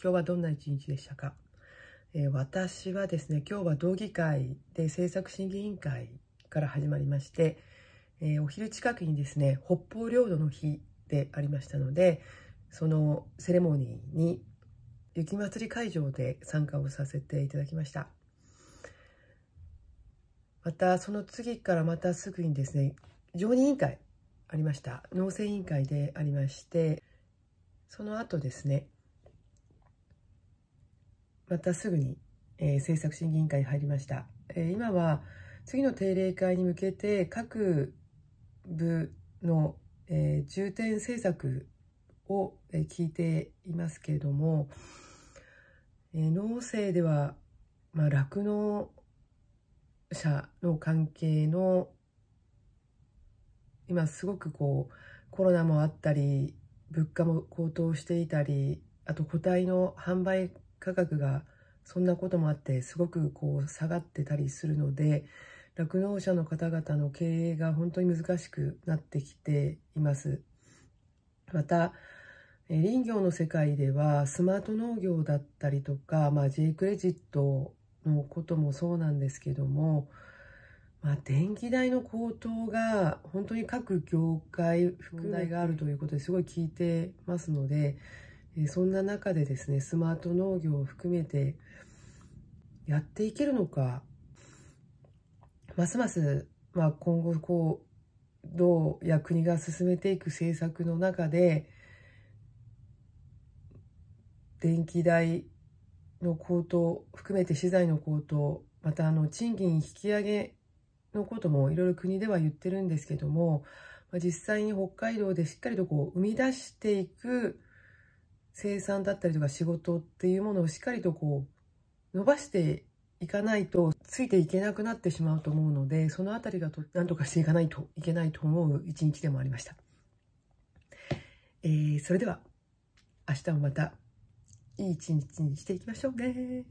今日はどんな一日でしたか、えー、私はですね、今日は道議会で政策審議委員会から始まりまして、えー、お昼近くにですね、北方領土の日でありましたので、そのセレモニーに雪まつり会場で参加をさせていただきました。またその次からまたすぐにですね常任委員会ありました農政委員会でありましてその後ですねまたすぐに、えー、政策審議委員会に入りました、えー、今は次の定例会に向けて各部の、えー、重点政策を、え聞いていますけれども、え農政では酪農、まあ、者の関係の今すごくこうコロナもあったり物価も高騰していたりあと個体の販売価格がそんなこともあってすごくこう下がってたりするので酪農者の方々の経営が本当に難しくなってきています。また林業の世界ではスマート農業だったりとか、まあ、J クレジットのこともそうなんですけども、まあ、電気代の高騰が本当に各業界問題があるということですごい聞いてますので、えそんな中でですねスマート農業を含めてやっていけるのかますます、まあ、今後こうどうや国が進めていく政策の中で電気代の高騰含めて資材の高騰またあの賃金引き上げのこともいろいろ国では言ってるんですけども、実際に北海道でしっかりとこう生み出していく生産だったりとか仕事っていうものをしっかりとこう伸ばしていかないとついていけなくなってしまうと思うのでそのあたりがと何とかしていかないといけないと思う一日でもありました。えー、それでは明日もまたいい一日にしていきましょうね。